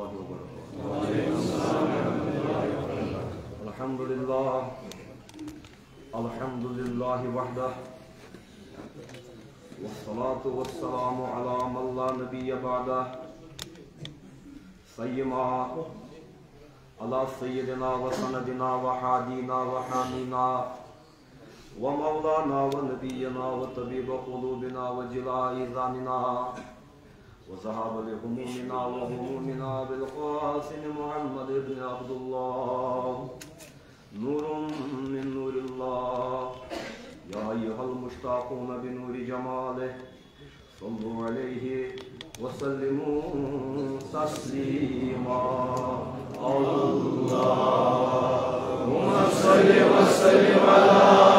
الله وبركاته. الحمد لله الحمد لله وحده، والصلاة والسلام على من لا نبي بعده سيما على سيدنا وسندنا وحادينا وحامينا ومولانا ونبينا وطبيب قلوبنا وجلاء ذاننا وذهب لهمومنا وهمومنا بالقاسم محمد بن عبد الله نور من نور الله يا أيها المشتاقون بنور جماله صلوا عليه وسلموا تسليما اللهم صل وسلم على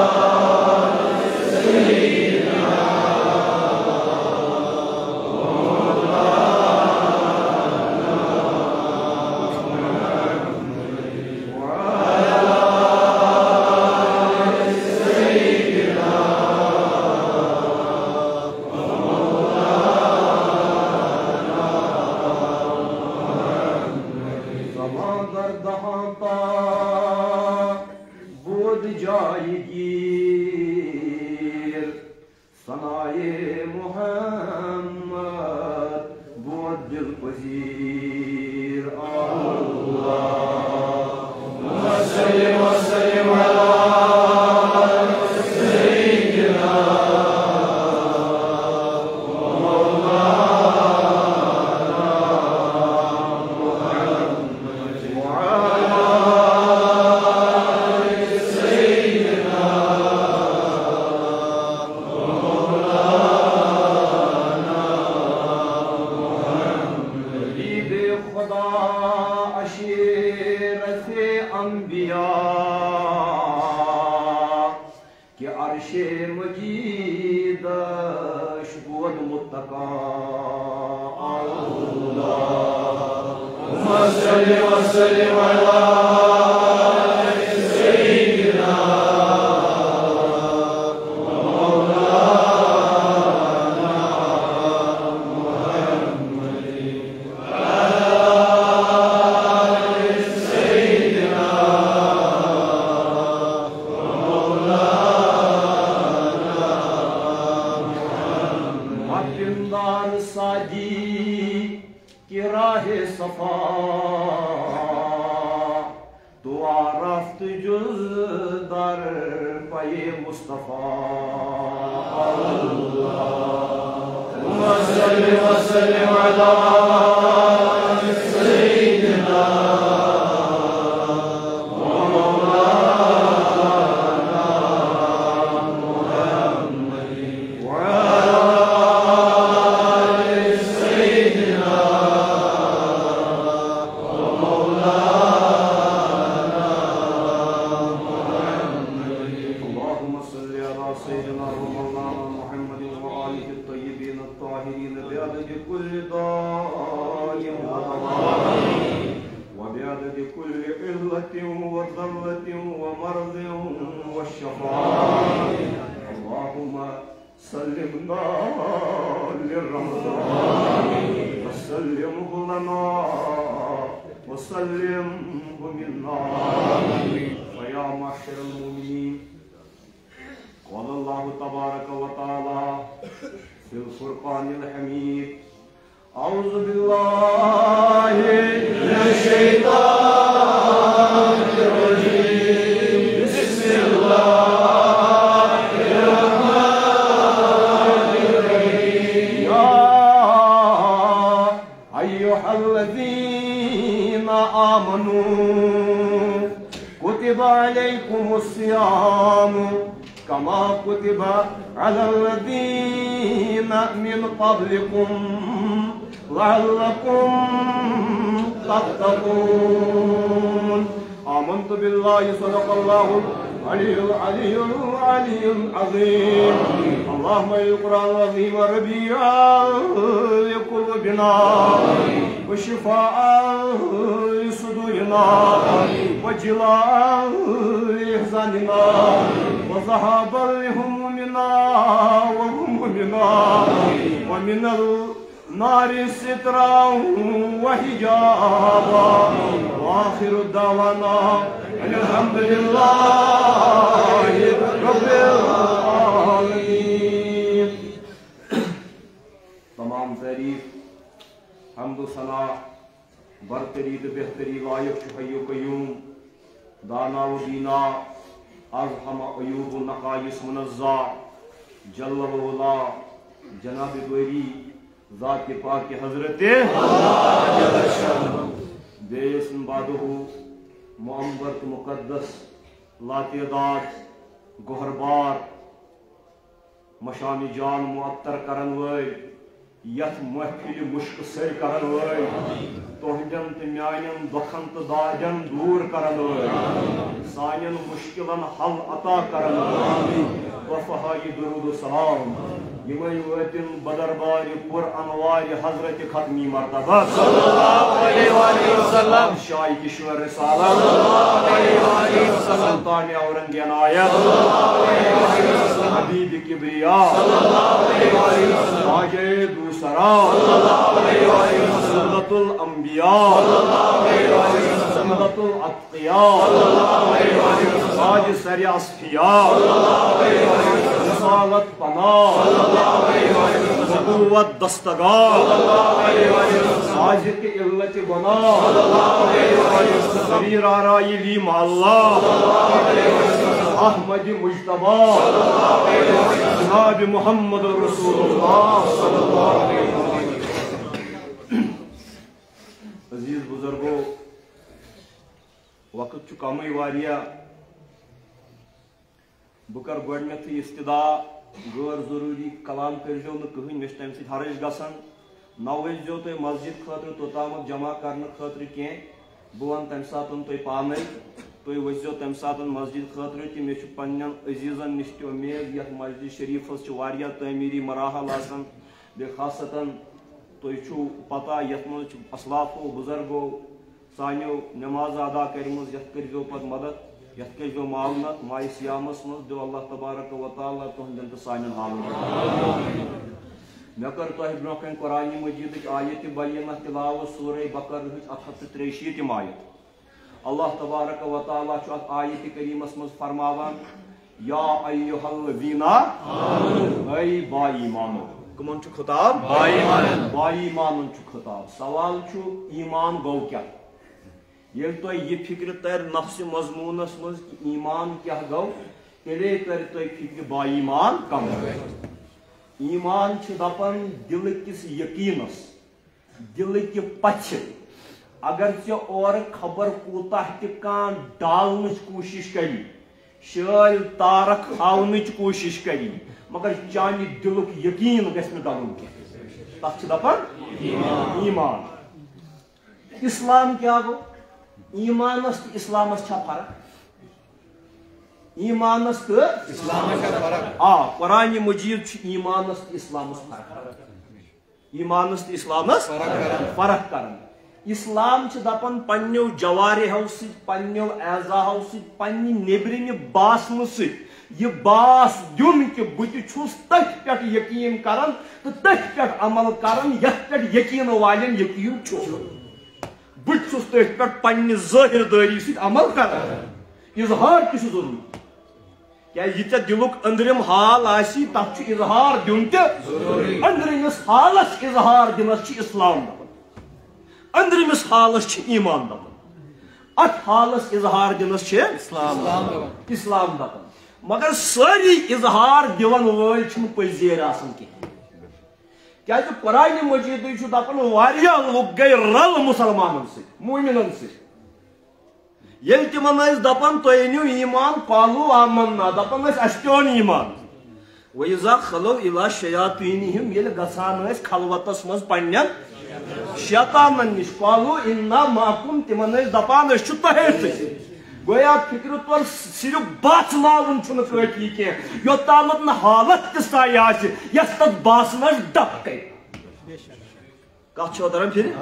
اللهم صل وسلم على الطاهرين بعدد كل داء وبعدد كل علة وذرة ومرض والشفاء اللهم سلمنا للرمضان وسلمه لنا وسلمه منا فيا معشر المؤمنين قال الله تبارك وتعالى في الفرقان الحميد. أعوذ بالله من الشيطان الرجيم. بسم الله الرحمن الرحيم. يا أيها الذين آمنوا كتب عليكم الصيام كما كتب على الذين من قبلكم لعلكم تتقون. آمنت بالله صدق الله العلي العلي العلي العظيم. اللهم القرآن العظيم ربيعا لقلوبنا وشفاء لصدورنا وجلاء لإحزاننا وذهابا لهمومنا. ومن النار سترا وحجابا وآخر دعوانا الحمد لله رب العالمين تمام تعریف، حمد و صلاح برتری تو بہتری وائق حی قیوم، دانا و دینا از ہم عیوب و نقائص منزہ جلوہ مولا جناب دویری ذات کے پاک کے حضرت۔ بے اسم بادہ معمبرت مقدس لاتعداد گہربار مشان جان معطر کرن وے۔ یت محفل مشک سر کرن وے تہندین تو میان دکھن تو داجن دور کرن وے سان مشکلن حل عطا کرن وفہائی درود و سلام۔ یمے وتن بدر بار پر انوار حضرت ختمی مرتبہ. صلی اللہ علیہ وسلم. شاہ کشور رسالہ. صلی اللہ علیہ وسلم. سلطان اورنگ عنایت صلی اللہ علیہ وسلم حبیب کبریا. صلی اللہ علیہ وسلم. آگے دوسرا. صلی اللہ علیہ وسلم سلطۃ الانبیاء صلی اللہ علیہ وسلم. سمرت الاتقیاء صلی اللہ علیہ وسلم ساج سری اصفیاء. صلی اللہ علیہ وسلم بغاوت پناہ. نبوت دستگار. ساجد کے علت بنا. سبیر آرائی لی ماللہ احمد مجتبا جناب محمد رسول اللہ عزیز بزرگو، وقت چکامی واریہ بہ تھی اِفتدا غٲر ضروری کلام کٔرۍزیو جو کٕہٕنۍ کہیں چھِ تَمہِ سۭتۍ حرج گسن نہ جو تو مسجد خاطر توٚتامَتھ جمع کرنے خاطر کی بہٕ تم سات تھی پانے پانَے تُہۍ ؤسۍزیو سات مسجد خاطر تہِ مجھے پن عزیزن نش نِش تہِ اُمید مسجد شریٖفَس واریا واریاہ مراحل آسان بے خاصتاً تُہۍ پتہ یت منٛز چھِ اَصلافو بُزرگو سانیو ادا کَرِمٕژ یَتھ کٔرۍزیو پَتہٕ مدد یت کے جو معاونت مائی سیامس مز دو اللہ تبارک و تعالی تہندن تو سانن حالن میں کر تو برو کن قرآن مجید آیت بینہ تلاوت سورہ بقر ہچ اکھ ہتھ تریہ شیٖتِم آیت اللہ تبارک و تعالی چھُ اتھ آیت کریٖمس منٛز فرماوان یا ایوہ الذینا اے با ایمانو کمن چھُ خطاب با ایمانن با ایمانن چھُ خطاب سوال چھُ ایمان گوٚو کیٛاہ یل تو یہ فکر تر نفس مضمونس مز ایمان کیا گو؟ تیلے تر تو فکر با ایمان کم ایمان چھ دپن دل کس یقینس دل کی پچھ۔ اگر چھ اور خبر کوتاہ تہ کان ڈالنچ کوشش کری شٲل تارک ہاونٕچ کوٗشِش کَرِ مگر چانہِ دِلُک یقیٖن گژھِ نہٕ کَرُن کینٛہہ تَتھ چھِ دَپان ایمان۔ اِسلام کیٛاہ گوٚو ایمانس تو اسلامس چھا فرق ایمانس تو اسلامس چھا فرق آ قرآن مجید چھ ایمانس تو اسلامس فرق ایمانس تو اسلامس فرق کرن اسلام چھ دپن پنیو جواری ہو سی پنیو ایزا ہو سی پنی نیٚبرِمہِ باسنہٕ سۭتۍ یہِ باس دیُن کہِ بہٕ تہِ چھُس تٔتھۍ پٮ۪ٹھ یقیٖن کران تہٕ تٔتھۍ پٮ۪ٹھ عمل کران یتھ پٮ۪ٹھ یقین والین یقین چھُ быть сустехбер панни захирда и сит амалкара. İzhar kişi zorunlu. Yani yitya diluk indirim halasi tapçı izhar dünte. Indirimiz halas izhar dimasçı İslam'da. Indirimiz halasçı iman'da. At halas izhar dimasçı İslam'da. İslam'da. Magar sari izhar divan völçmü pezir asın ki. کیا جو قرآن مجید چھو لوگ گئی رل مسلمان سے مومنن سے یل تمن اس دپن تو انیو ایمان پالو آمن دپن اس اشتیون ایمان ویزا خلو الا شَيَاطِينِهِمْ یل گسان اس خلوتس مز پنین شیطانن نش پالو انا مَاكُمْ تمن اس دپان اس Goya fikri tor sirif batınalın çunu kötü ki yotanın halat kısa yaşı yastat basına dakkı. Kaç çoğdaran piri?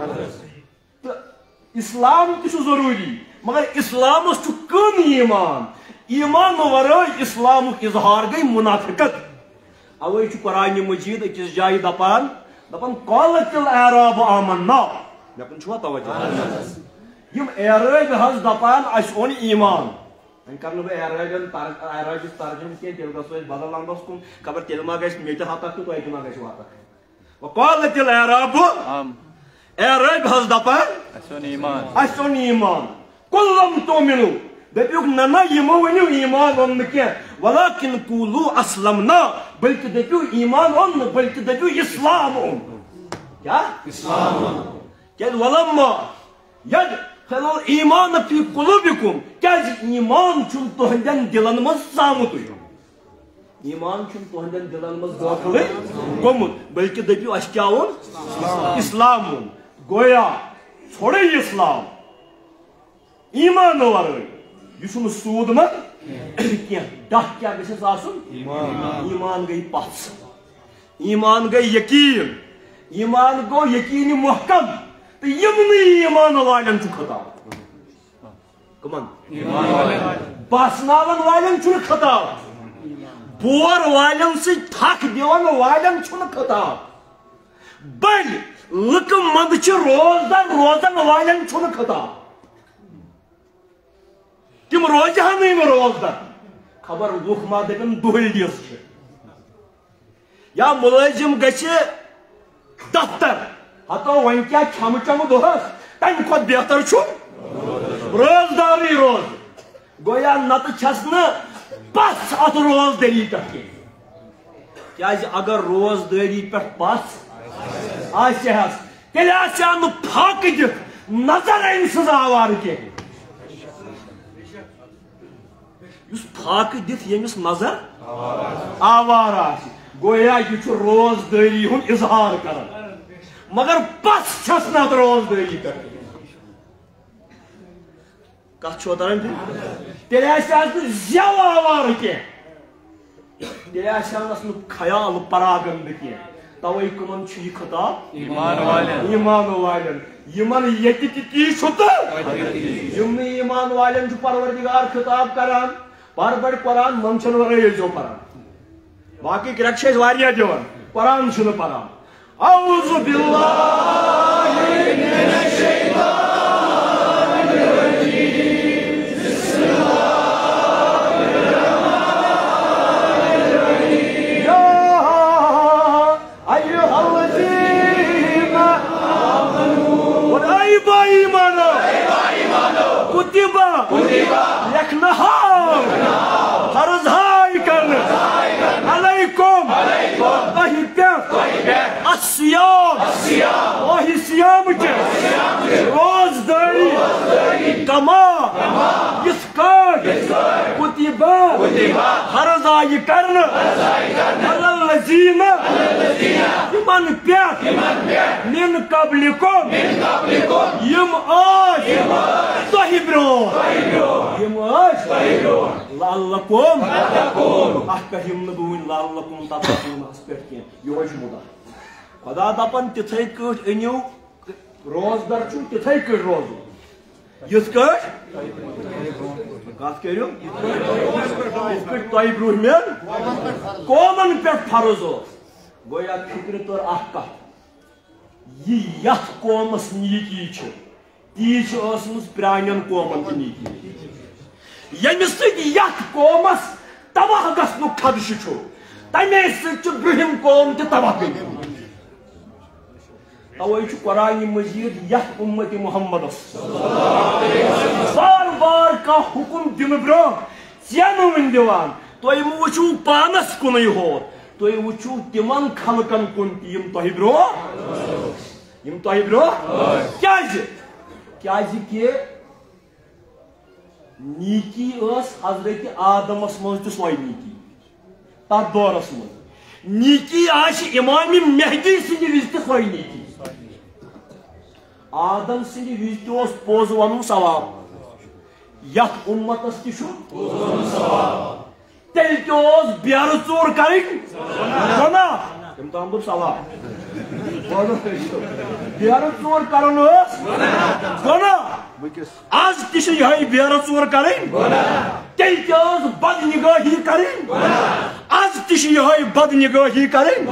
İslam tü şu zaruri. Magar İslam şu kın iman. İman varı İslam izhar gay munafikat. Avay şu Kur'an-ı Mecid ikis jayı dapan. Dapan qalatil arabu amanna. Dapan çuva tavacı. Yim eröy haz dapan aş on iman. En karnı bu eröyden tar eröy tarjım ke telga soy badalandos kum kabar telma gaş mete hatak tu ay kima gaş hatak. Ve qalatil arabu Am. eröy haz dapan Asun iman. aşon iman. Kullam tu'minu. Depuk nana yima venu iman onnu ke. Walakin kulu aslamna. Belki depuk iman onnu, belki depuk İslam on. Ya? İslam Gel walamma. Yad helal iman fi kulubikum. Gel iman çun tohenden dilanımız samutuyor. İman çun tohenden dilanımız gokılı. Gomut. Belki depuk aşkavun. İslam'un. Goya. Sonra İslam. İmanı var. Yusunu suudu mu? Dah kya gese sasun? İman. İman gay bats. İman gay yakin. İman go yakini muhkam. Te yemni iman olaylan çukada. Come on. Basnalan olaylan çunu kada. Buar olaylan si tak divan olaylan çunu kada. Bel, lıkım madıçı rozdan rozdan olaylan çunu kada. Тим розяным розда. Хабар лухма деген дуэль диyorsun. Ya mulacım gaçı daftar. Hatta vanka çamı çamı dohas. Ben kod biyaktar çum. Roz dari roz. Goya natı çasını bas atı roz deli takki. Kyazi agar roz deli per bas. Aşehas. Tele aşağını pak edip nazar ensiz avar ki. Yus pak dit yemis nazar avara goya yuchu roz deli hun izhar karan magar bas chasna roz deli kar Kaç çoğdaran değil? Deli aşağısı zyav avar ki Deli aşağısını kaya alıp paragındı ki Tavayı kuman çiğ kıta İman valen. İman valen İman yeti titi şutu Yumni iman valen ju parvardigar khitab karan Bar bar Quran manchon varay jo paran Baki kirakşez variya diyor Quran şunu paran Auzu billah! Lallakum Ahkahimni buin lallakum tatakun asperken Yoş muda Kada dapan tithay kış eniu Rozdar çun tithay kış roz Yüz kış Kaç görüyor? Yüz kış Tayyip Ruhmen Koman pek farozo Goya fikri tor ahkah Yi yat komas niyiki için Tii छ ٲsmٕژ پرٛانٮ۪ن قومن تہِ yemisi yak kovmaz tabah gasnu kadışı çu. Tanesi çu bühim kovum ki tabah bin. Tava içi Kur'an-ı Mecid yak ümmeti Muhammed'e. Var var ka hukum dimi bro. Siyanı min divan. Toy mu uçu panas kunu yuhor. Toy uçu diman kalkan kun yim tohi bro. Yim tohi bro. Kyazi. Kyazi ki نیکی اس حضرت آدمس مز تو سوئی نیکی تر دورس مز نیکی آش امام مہدی سند وز تو سوئی نیکی آدم سند وز تو اس پوز ون ثواب یت امتس تہ تیل تہ بیار ژور کرن گناہ Kimdanbur salam. Biyarat suvar karın o. Bana. Az kişi yayı biyarat suvar karın. Tek yaz bad nigahı karın. Az kişi yayı bad nigahı karın.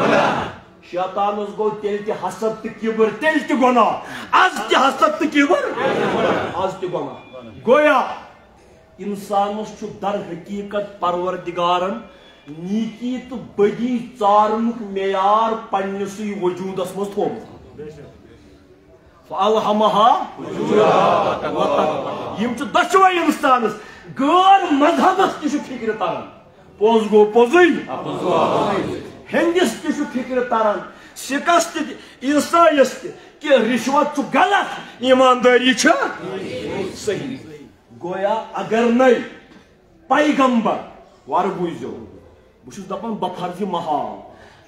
Şeytanız go telti hasattı kibir, telti gona. Az ki hasattı kibir. Az ki gona. Goya. İnsanız şu dar hakikat parvardigarın. نیکی تو بدی چارنک معیار پنسی وجود مز تھوت دشوے انسانس غیر مذہبس تش فکر تران پوز گو پوزی ہندس تش فکر تران سکس تیسائیس کہ رشوت چھ غلط ایمانداری صحیح گویا اگر نئی پیغمبر ور بوزیو بہٕ چھُس دَپان بفرزِ محال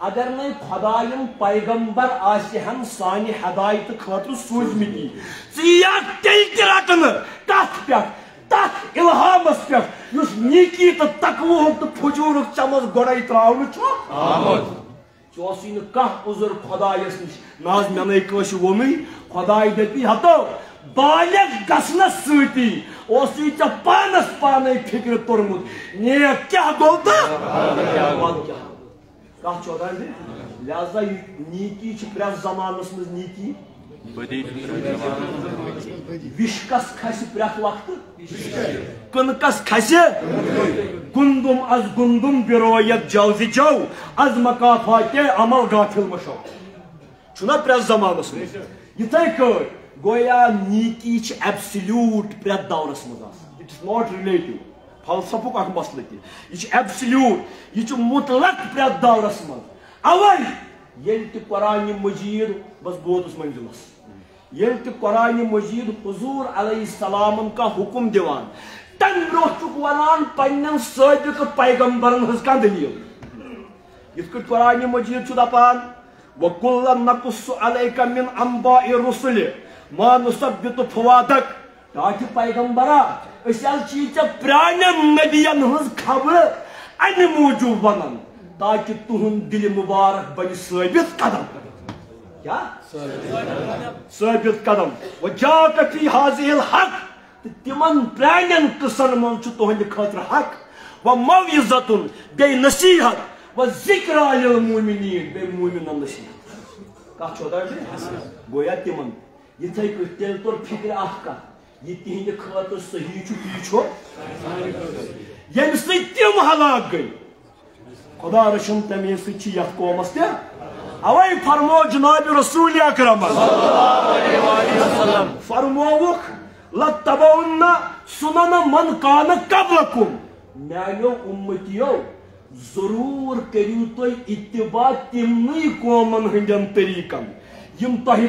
اگر نَے خۄدایَن پیغمبر آسہِ ہَن سانہِ ہدایتہٕ خٲطرٕ سوٗزمٕتی ژٕ یِیَکھ تیٚلہِ تہِ رَٹنہٕ تَتھ پٮ۪ٹھ تَتھ اِلہامَس پٮ۪ٹھ یُس نیٖکی تہٕ تقوٗہُک تہٕ فجوٗرُک چمس گۄڈَے ترٛاونہٕ چھُ آمُت ژےٚ اوسُے نہٕ کانٛہہ عُذُر خۄدایَس نِش نہ حظ مےٚ نَے کٲنٛسہِ ووٚنُے خۄداے دَپی ہَتو Балек гасна сыйды. Осы үйде пана спаны пекіріп тұрмыз. Не кя болды? Kaç çöderdi? Lazda Niki için biraz zamanlısınız Niki. Vişkas kası bırak vakti. Kınkas kası. Gundum az gundum bir oyet cavzi cav. Az makafate amal katılmış o. Şuna biraz zamanlısınız. Yeter ki گویا نیکی چھ ایبسلیوٹ پرٛٮ۪تھ دورس مزا آسان۔ اٹ از ناٹ رِلیٹِو فلسفُک اکھ مسلہٕ تہِ۔ یہِ چھُ ایبسلیوٗٹ مطلق چھُ دورس منٛز۔ اول ییٚلہِ تہِ قرآنہِ مجیٖد، بس بوتُس منزِلس۔ ییٚلہِ تہِ قرآنہِ مجید حضور علیہ السلام کا حکم دیوان تمہِ برٛونٛہہ چک ونان پنٕنٮ۪ن سابق پیغمبرن ہٕنٛز کا دلیل۔ یِتھ کٔنۍ قرآنہِ مجید چھ دپان وَ کُلَن نقص علیکہ من امبا رُسُلہِ manusab yutu puvadık. Daki peygambera özel çiğce pranem mediyen hız kabı en mucub banan. Daki tuhun dili mübarek beni sabit kadam. Ya? Sabit kadam. Ve kâke fi hazihil hak. Timan pranen kısan mançu tuhun katır hak. Ve mavizatun bey nasihat. Ve zikra lil müminin bey müminin nasihat. Kaç odar bir? Goya timan. Yeтай köttel tor fikri ahka. Yetti hindi kıvatı sahiçu hiço. Yem sıttım halak gıy. Kuda rışın temiyesi çi yakı olmaz diye. Avay farmo Cenab-ı Resul-i Akram. Sallallahu aleyhi sunana man kana kablakum. Melo ummetiyo ضروٗر کٔرِو تُہۍ اِتِباع تِمنٕے قومَن ہٕنٛدٮ۪ن طٔریٖقَن یِم تۄہہِ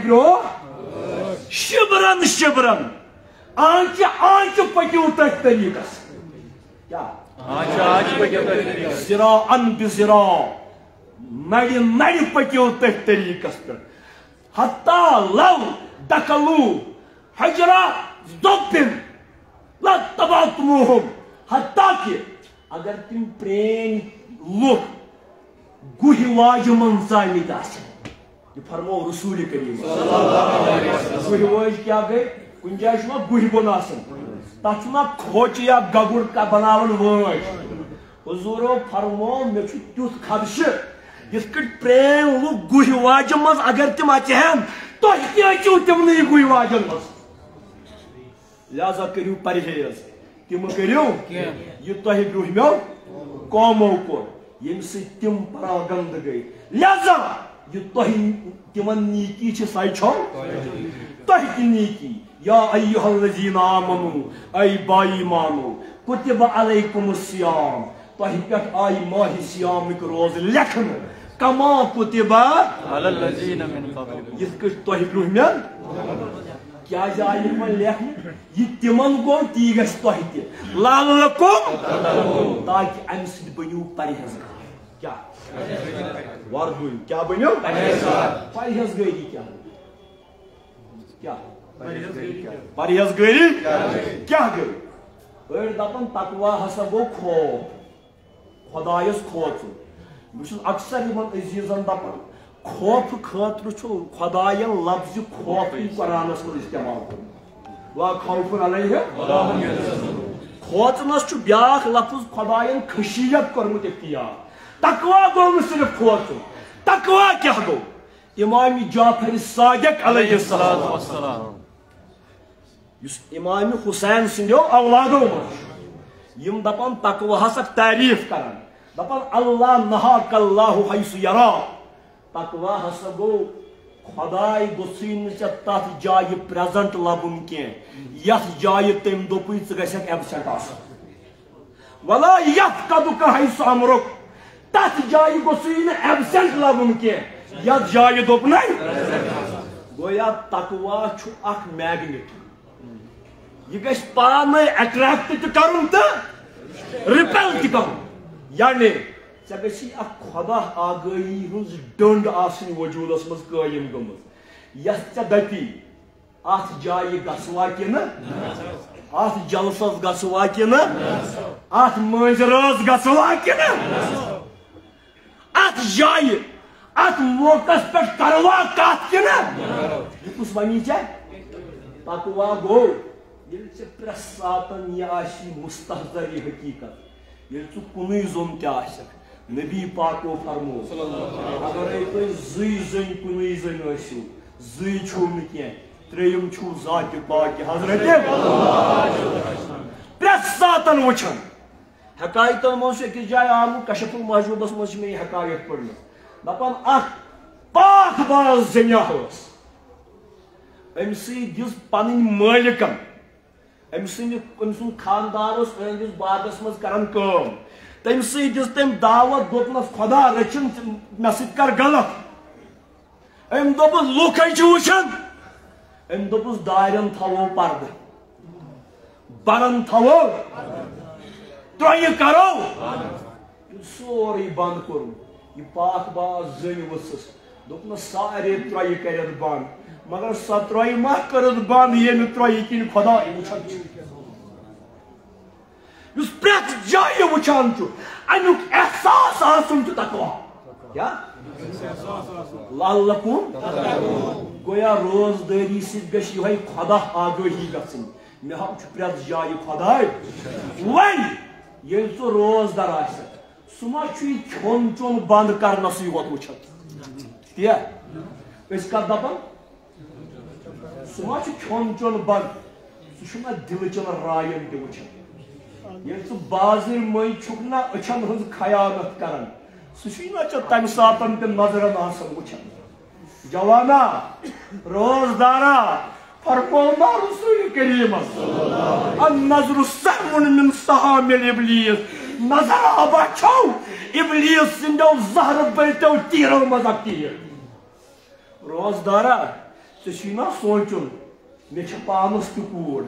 Щебран, щебран. Анча, анча покилтать тарикас. Я. Анча, анча покилтать тарикас. Зира, ан бизира. Мэри, мэри покилтать тарикас. Hatta lav dakalu hacra zdobbim la tabatmuhum hatta ki agar tim pren luh guhi vajman zaymidasin فرمو رسول کریم بہ واج کیا گئی کن جائیں بہ بن تک کھوچ یا گگُر بناون واج حضور فرمو مے تیت خدشہ یس کٹ پریم لوگ گہ واجہ مز اگر تم اچہن تہ تہ اچو تم نی گہ واجن مز لہذا کرو پرہیز تم کرو یہ تہ برہ قومو کور یم سی تم پراگند گئی لہذا Yuddahi kimin niki çi sayçam? Tahki niki. Ya eyyühellezine amanu, ey bayi manu, kutiba aleykumus siyam. Tahi pek ay mahi siyamik roz lekhan. Kama kutiba alellezine min kablikum. Yizkış tahi bruhmyan. Kya zayı mı lekhan? Yittiman gov tigas tahi ti. Lalakum. Taki emsid banyuk parihazak. क्या वर्दुन क्या बनियो परहेजगारी क्या क्या परहेजगारी क्या गई अड़ दपन तकवा हसा गो खौफ खुदायस खोचुन बहुत अक्सर इन अजीजन दपान खौफ खतर खुदायन लफ्ज खौफ कुरानस मज इस्तेमाल कर खौफ खोचनस ब्या लफ्ज खुदायन खशियत कर्मुत इख्तियार तकवा गो सिर्फ खोचुन तकवा क्या takva kavmi sırf korktu. Takva kah bu? İmam-ı Cafer-i Sadık aleyhissalatu vesselam. İmam-ı Hüseyin sindi avladı olmuş. Yim dapan takva hasak tarif karan. Dapan Allah nahakallahu haysu yara. Takva hasak bu Xaday gosin tat cayı prezent labun ki yat cayı tem dopu tıgaşak absent as. Valla yat kadu kahaysu amruk. تتھ جایہِ گوٚژھُے نہٕ ایبسینٹ لَگُن کینٛہہ یتھ جایہِ دوٚپنا گویا تقوا چھُ اکھ میگنِٹ یہِ گژھِ پانے اٹریکٹ تہِ کرُن تہٕ رِپیل تہِ کرُن یعنی ژےٚ گژھی اکھ خۄدا آگٲہی ہٕنٛز ڈٔنٛڈ آسٕنۍ وجوٗدس منٛز قٲیِم گٔمٕژ یۄس ژےٚ دَپی اتھ جایہِ گژھوا کِنہٕ اتھ جلسس گژھوا کِنہٕ اتھ مٲنٛزِ رٲژ گژھوا کِنہٕ отъяли от морка спектарла Каткина. Ну, Bu svamince. Такова го. Елце пресата няши мустаздари хакикат. Елцу куны зонтясяк. Неби пако фарму. Агарей той зызень куны заносил. Зы чумнике. Треем чу заки паки. Хазрети. Пресатан учен. हकायतन मज अकिस जाय आम कशफुल महजूबस मज मे हकायत पढ़ दपान अख पाक बाज जमिया अम दिस पन मालिकन अम सुंद खानदार अहंदिस बागस मज कर तम दिस तम दावत दोपनस खुदा रचिन मे सर गलत अम दोपस लुक वुचान अम दोपस दारन थवो पर्द बरन थवो त्रय करो सोरे बंद कोर यह पाक बाज जन वसस दोपनस सारे त्रय कर बंद मगर सो त्रय मा कर बंद ये त्रय किन खुदा वुचान प्रेत जाय वुचान अमुक एहसास आसन तकवा क्या लकुम गोया रोजदारी सह खुदा आगही गन मे हाव प्रेत जाय खुदाय वन ելցո ռոզ դարաշը սումաչուի քոնջոն բան կարնասի յուղատուչա դիա ես կադաբան սումաչու քոնջոն բան սուշումա դիլջոն ռայեն դուչա ելցո բազիր մոյ չուկնա աչան հզ քայանat կարան սուշինա չա տամ սապան դեմ նազրան ասան ուչա Javana, rozdara, فرموما رسول كريم النظر السهم من سهام الإبليس نظر أبا تشو إبليس سندو زهر بيتو تيرو مزاق تير روز دارا سشينا سوچن ميش پانس تي كور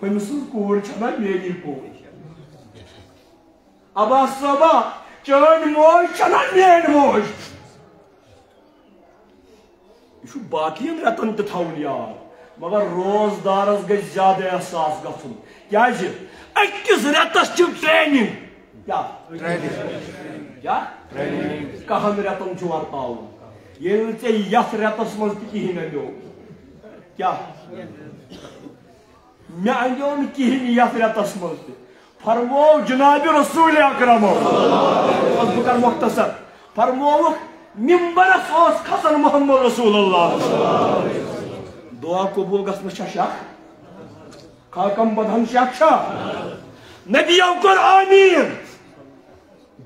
فمسز كور چما ميلي كور أبا صبا چون موج چنا مين موج شو باقی رتن تتھاون یار مگر روزدارس گژھِ زیادٕ احساس گژھُن کیٛازِ أکِس رٮ۪تس چھِ ٹرینِنٛگ کیٛاہ کَہَن رٮ۪تن چھُ وَرتاوُن ییٚلہِ نہٕ ژےٚ یَتھ رٮ۪تس منٛز تہِ کِہیٖنۍ اَنیو کیٛاہ مےٚ اَنیو نہٕ کِہیٖنۍ یَتھ رٮ۪تس منٛز تہِ فرمو جناب رسول اکرمو بہٕ کَرٕ مۄختصر فرمووُکھ ممبرس اوس کھسان محمد رسول اللہ Dua kabul kasmış şaşak. Kalkan badan şakşa. Ne diyor Kur'an'ın?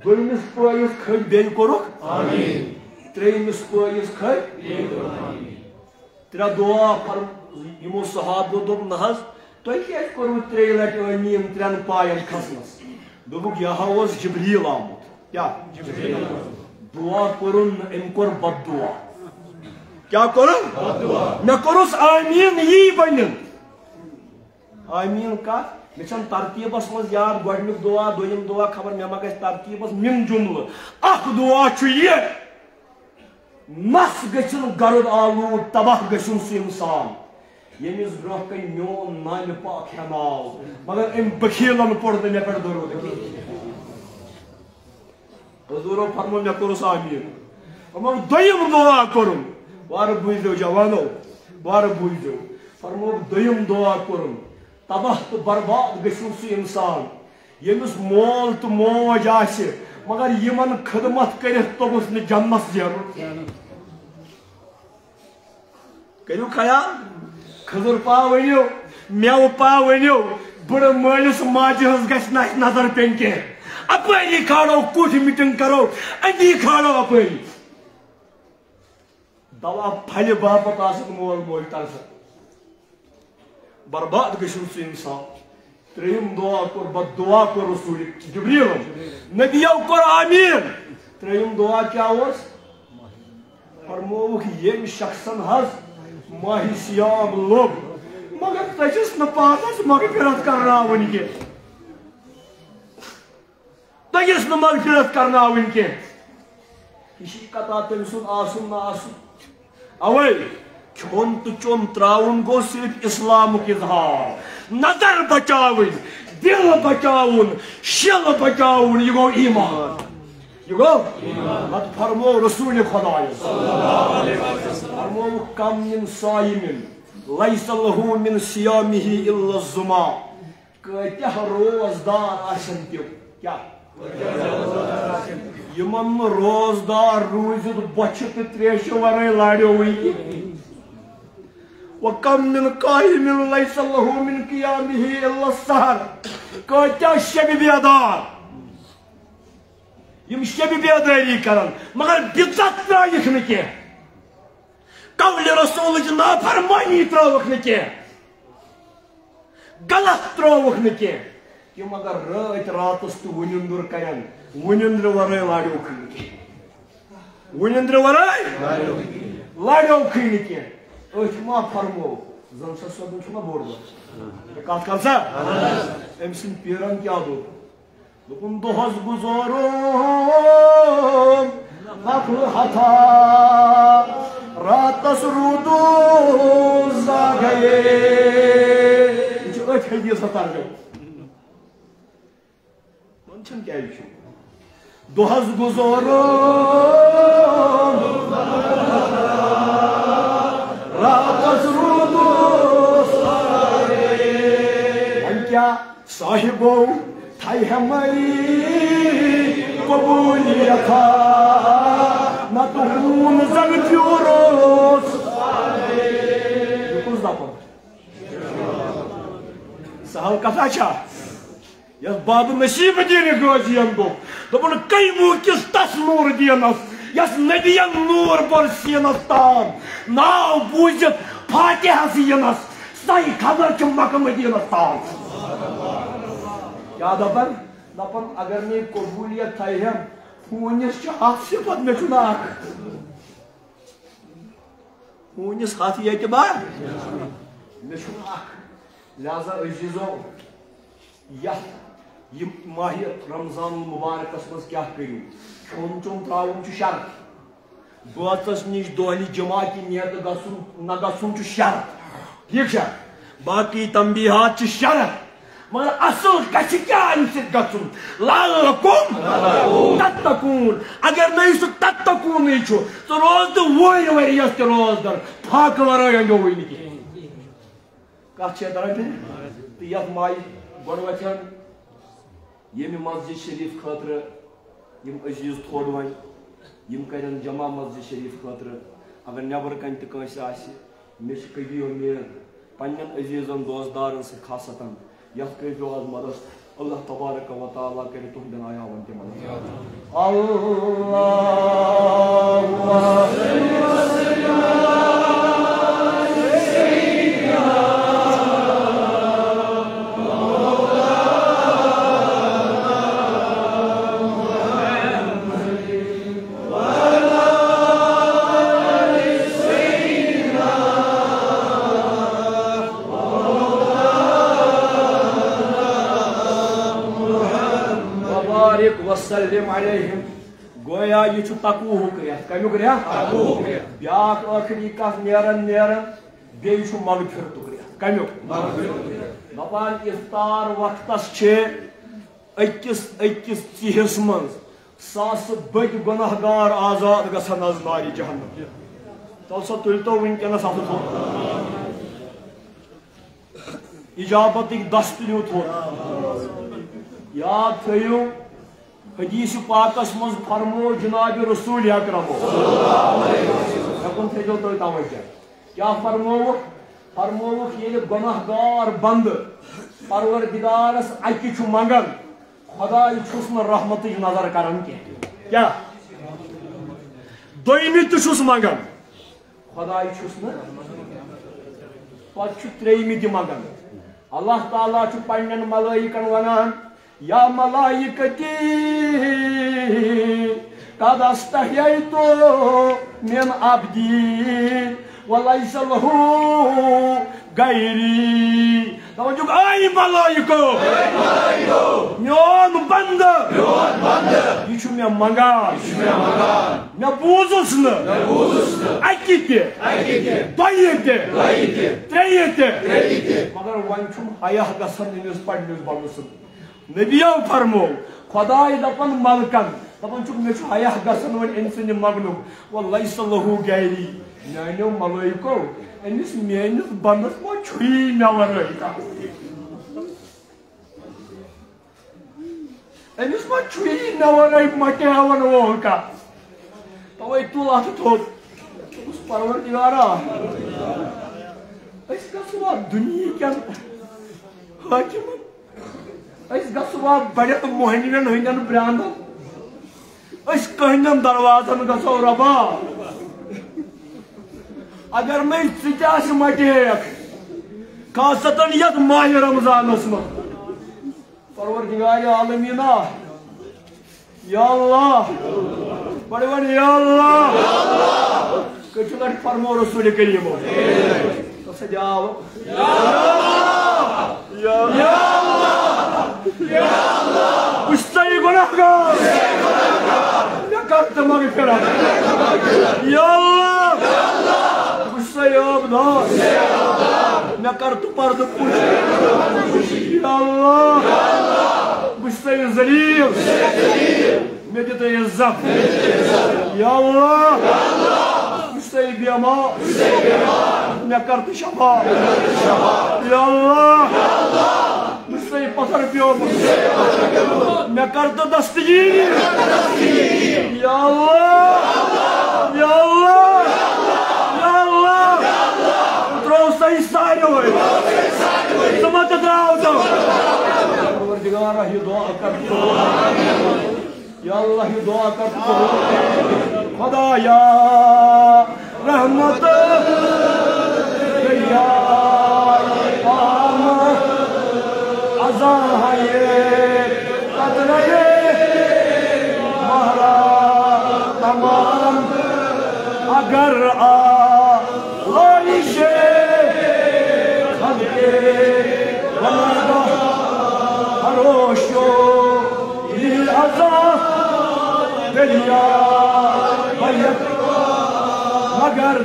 Bölümüz burayız köy bey koruk. Amin. Treyimiz burayız köy. Bey koruk. Amin. Tira dua par yimo sahabu dob nahaz. Той хеш кору трейлет ним трен паян каснас. Добук я хавоз Джибрил амут. Я Джибрил. Дуа корун эмкор баддуа. कोर बद दुआ क्या करूं मे कोरुस आमीन यी बनिन आमीन का मे छन तरतीबस मज याद गोडनुक दुआ दोयम दुआ खबर मे मा गस तरतीबस मिन जुमल अख दुआ छु ये नस गछन गरुद आलू तबाह गछन सु इंसान यमिस ब्रोह कन मोन नाम पाक हेनाव मगर अम बखीलन पड़ मे पे दरूद हजूरो फरमो मे कोरुस आमीन फरमो दोयम दुआ करुन Var buydu javano, var buydu. Farmo doyum dua kurun. Tabah tu barbat gışılsı insan. Yemiz mol tu moj aşı. Magar yeman kıdmat kerek tobusunu cannas ziyarur. Kırıyor kaya, kızır pağı veriyor, mev pağı veriyor. Bırı mölüs macihız geçnaş nazar penke. Apayli karo, kuş mitin karo, andi karo apayli. دوا پھل باپت آسن مول موج طرف برباد گشو سہ انسان۔ تریم دعا کور بد دعا کور رسول۔ جبریل۔ نبیو کور آمین تریم دعا کیا ہوس فرموک یم شخصن حض۔ ماہی سیام لوگ۔ مگر تجس نپاتس مغفرت کرناون کی تجس نمغفرت کرناون کی Иши кататымсын асынна асын. Авай, чон ты чон траун госилип исламу кизха. Надар бачавын, бела бачавын, шела бачавын его иман. Его? Иман. Над фармо Расули Хадая. Фармо камнин саимин. Лайса лаху мин сиямихи илла зума. Катя роз дар асантил. Кя? یمن نو روزدار روزت بچہ تو تریشہ ورے لاڑیو وی وَكَمْ مِنْ قَائِمٍ لَيْسَ لَهُ مِنْ قِيَامِهِ اِلَّا السَّهَرِ کٲتیٛاہ شَبِ بیدار یم شَبِ بیداری کرن مگر بِدَت ترٛٲیِکھ نہٕ کیٚنٛہہ قولہِ رسولٕچ نافرمٲنی ترٛٲوٕکھ نہٕ کیٚنٛہہ غلط ترٛٲوٕکھ نہٕ کیٚنٛہہ Тем ага рыть ратосту вунюндур карян. Вунюндры вары ларю кылики. Вунюндры вары? Ларю кылики. Ötma parmo. Zanşa sordunçuma borda. E Kalkarsa? Emsin piran kağıdı. Dokun dohaz guzorum. Naklı hata. Rahattas rudu zagaye. Hiç öt hediye satarcım czym gęsiu? Ducha z guzorą, rata z rudu Ankia sahibą tayhamai babuliyata Natuhun zamfiurus Dokuz lapon. Sahal kafaça. Jas badų našybą dėrėgo aziendo. Dabar kaimūkis tas nur dienas. Jas nadiyan nur borsienas tam. Nau būsit patį hasienas. Sai kadar kim makamı dienas tam. Ya dabar, dabar agar ne kabuliyet tayhem. Hunis şu hapsi patmekuna. Hunis hatiyeti var. Meşhur hak. Laza özcüz ol. Yap. یہِ ماہِ رمضان المُبارکَس منٛز کیٛاہ کٔرِو کھیوٚن چیوٚن ترٛاوُن چھُ شرط بٲژَس نِش دۄہلہِ جمعہ کہِ نیتہٕ گژھُن نہ گژھُن چھُ شرط ٹھیٖک چھا باقٕے تمبیٖحات چھِ شرط مگر اصل گژھِ کیٛاہ اَمہِ سۭتۍ گژھُن لالکُم تتکوٗن اگر نٔے سُہ تتکوٗنٕے چھُ سُہ روز نہٕ وُہٕرۍ ؤریَس تہِ روزدَر فاقہٕ وَرٲے اَنیوٕے نہٕ کِہیٖنۍ کَتھ چھِ دَران مےٚ تہٕ یَتھ ماجہِ گۄڈٕ وَتھن یم مسجد شریف خاطر یم عزیز تھوڑ ون یم کرن جمع مسجد شریف خاطر اگر نبر کن تنس کنس آس مش پنن عزیزن دوستدارن سے خاصتا یت کرو آز مدد اللہ تبارک و تعالی کرے تم دن تم اللہ وبارك وسلم عليهم گویا یہ چھو تقوہک ریت کمیوک ریت تقوہک ریت بیاک آخری کف نیرن نیرن۔ بیئی چھو مغفرتک ریت کمیوک مغفرتک ریت دپان افطار وقتس چھے۔ اکس اکس چیس منز۔ ساس بد گناہگار آزاد گسن از جہنم۔ تو سا تلتو ونکنس آفت ہو اجابت ایک دست لیو تھو یاد تھئیو हदीस पाकस मज फरमो जनाब रसूल अक्रमो हेकुन थो तुम तवज्जो क्या फरमोवुक फरमोवुक ये गुनहगार बंद परवरदिगारस अकि मंगन खुदा छुस रहमत नजर कर क्या दोमी तुस मंगन खुदा छुस पे त्रेमि ति मंगन अल्लाह ताला पन्न मलाइकन वनान يا ملائكتي قد استحييت من عبدي وليس له gayri. Tavancuk ey malayiko. Ey malayiko. Nyon bandı. Nyon bandı. Yüçüme manga. Yüçüme manga. Ne buzusunu. Ne buzusunu. Akiti. Akiti. Dayeti. Dayeti. Treyeti. Treyeti. Kadar vançum hayah gasan deniz parlıyoruz balısın. Ne نبيان فرمو خداي دبن مالكان طبعا çok meşhur hayah gasan ve ensini magnum vallahi sallahu gayri yani o malayko enis miyeniz bandas mo çuyi navarı enis mo çuyi navarı mate havan o haka tava itu lahtı tot. Us parvar divara Eskası var dünyayken hakimin اس گسوا بڑے موہنین ہندن براند اس کہندن دروازن گسو ربا۔ اگر میں سچاش مٹیک خاصتاً یت ماہ رمضان اسم پروردگار عالمینا، یا اللہ، بڑے بڑے یا اللہ۔ کچھ گھٹ فرمو رسول کریم۔ تو سجاو یا اللہ۔ یا اللہ۔ गुनाहगार या करते मगफिरत या अल्लाह या अल्लाह मुस्तई मैं कर तू पर्द पुश या अल्लाह मुस्तई जलील मैं देते इज्जत या अल्लाह मुस्तई बेमा मैं कर तू शफा या अल्लाह پتھر پیومت مے کر تو دستگیر یا اللہ یا اللہ یا اللہ ترو سہی سارے سمت تراو تو پروردگار یہ دعا کر ہوں یا اللہ یہ دعا کر ہوں خدا یا رحمت یا azahaye qatraye mahra tamam agar a मगर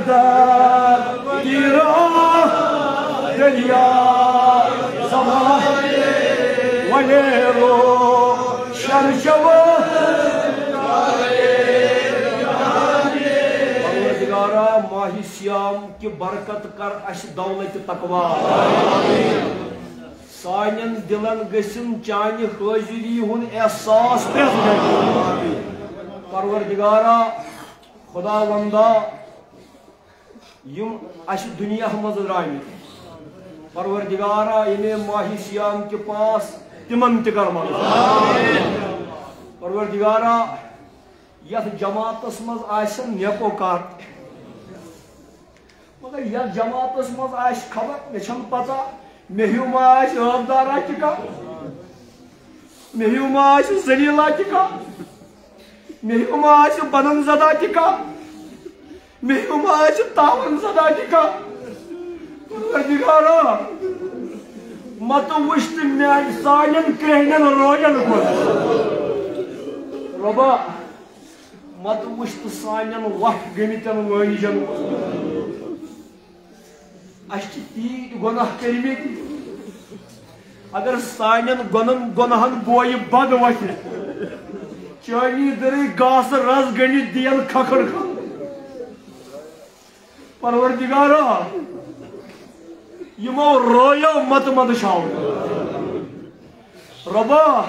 दीरा दरिया समा ماہ سیام کی برکت کر اش دولت تقوا سانین دلن گسن چانہ حاضری ہن احساس پروردگارا خدا وندہ یم اس دنیا مز درامت پروردگارا انہیں ماہ سیام کے پاس تمن تر معاف پروردگارا یت جماعتس مز آسن نیکوکار مگر یت جماعتس مز خبر، مے چھم پتہ مے ہیو ما آس ٲبدارا تہِ کانٛہہ مے ہیو ما آس ذلیلا تہِ کانٛہہ مے ہیو ما بنن زدا تہِ مے ہیو ما تاون زدا تہِ کانٛہہ پروردگارا مت وشت میان سالن کرہنن روجن کن ربا مت وشت سانن وح گمتن وانجن اچھ تیت گناہ کرمت اگر سانن گنن گناہن بوئی بد وچھ چانی دری گاس رز گنی دین کھکھر کھن پروردگارہ یمو رویو مت مت شاو ربا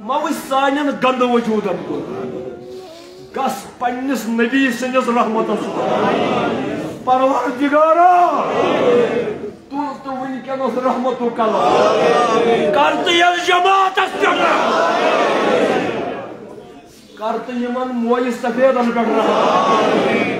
مو سانین گند وجود گس پنس نبی سندس رحمت پروردگارا تو تو ونکنس رحمت کلا کر تو یل جماعت کر تو یمن پہ رحمت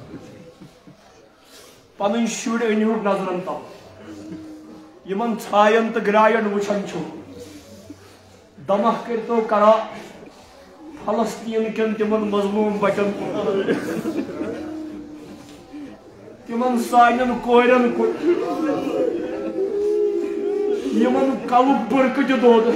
Panın şöyle önühür nazarın tam. Yaman çayan tı grayan vuşan çu. Damah kerto kara. Falastin ken timan mazlum bachan. Timan sayının koyran koy. Yaman kalıp bırkıcı doğdu.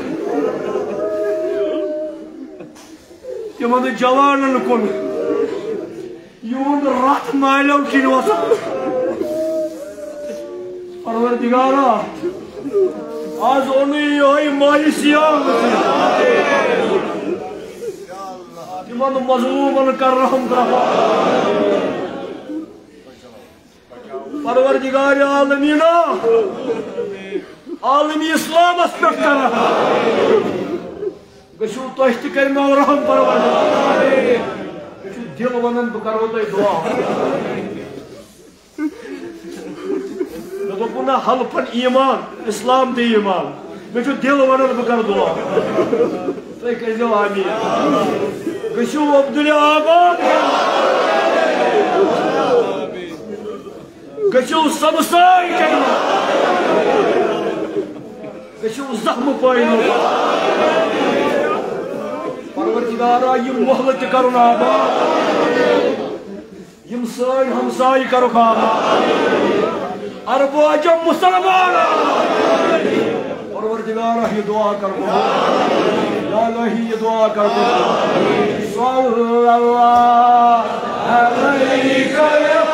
پروردگارا، آج اونی های مایسیان که من مظلومن کر رحم کرا پروردگار عالمینا عالمی اسلام اس پر کر رہا گشو توشت کرنا رحم پروردگار۔ گشو دل ونن بکر ہوتا ہے دعا۔ بنا حلفن ایمان، اسلام دی ایمان۔ میں چھو دل ونن بکر دعا۔ تو ایک ازیو آمین گشو عبدال آباد۔ گشو سمسائی جنہ گشو زخم پائنو پروردگارا یہ محلت آباد۔ یم سائی ہمسائی کرو آباد ارب و عجب مسلمان. پروردگار ہی دعا کر کو یا الہی یہ دعا کر کو صلی اللہ علیہ وسلم.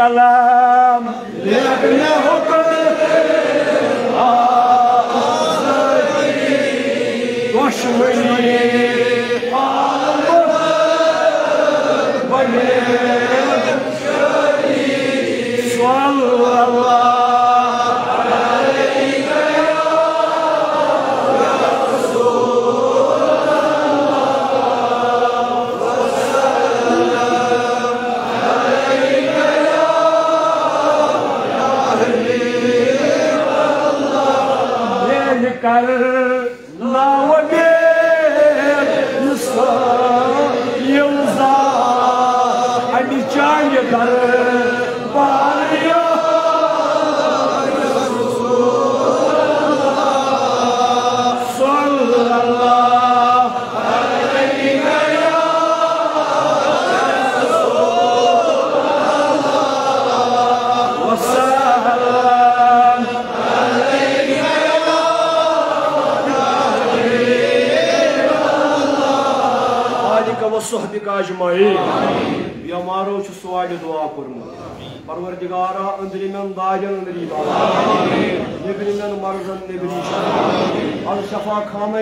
کلام لأبنه قدر وشوي حال بني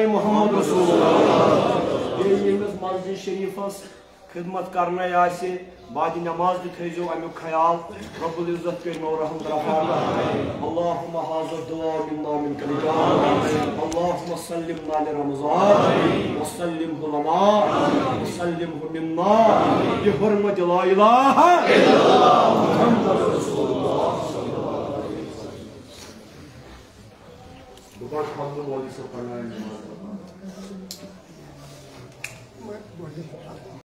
Muhammed Resulullah. Gelinimiz mazdi şerifas, kıdmat Hizmetkarına yasi, badi namazdı teyzu amü kayal, Rabbul izzet ve nurahım rafarla. Allahümme hazır dua minna min kalika. Allahümme sallimna li Ramazan, ve sallimhu lana, ve sallimhu minna, bi hürmeti la ilahe. Muhammed Resulullah. Bu baş hakkı valisi kanayın namazı. Bukan kamu mau disempurnakan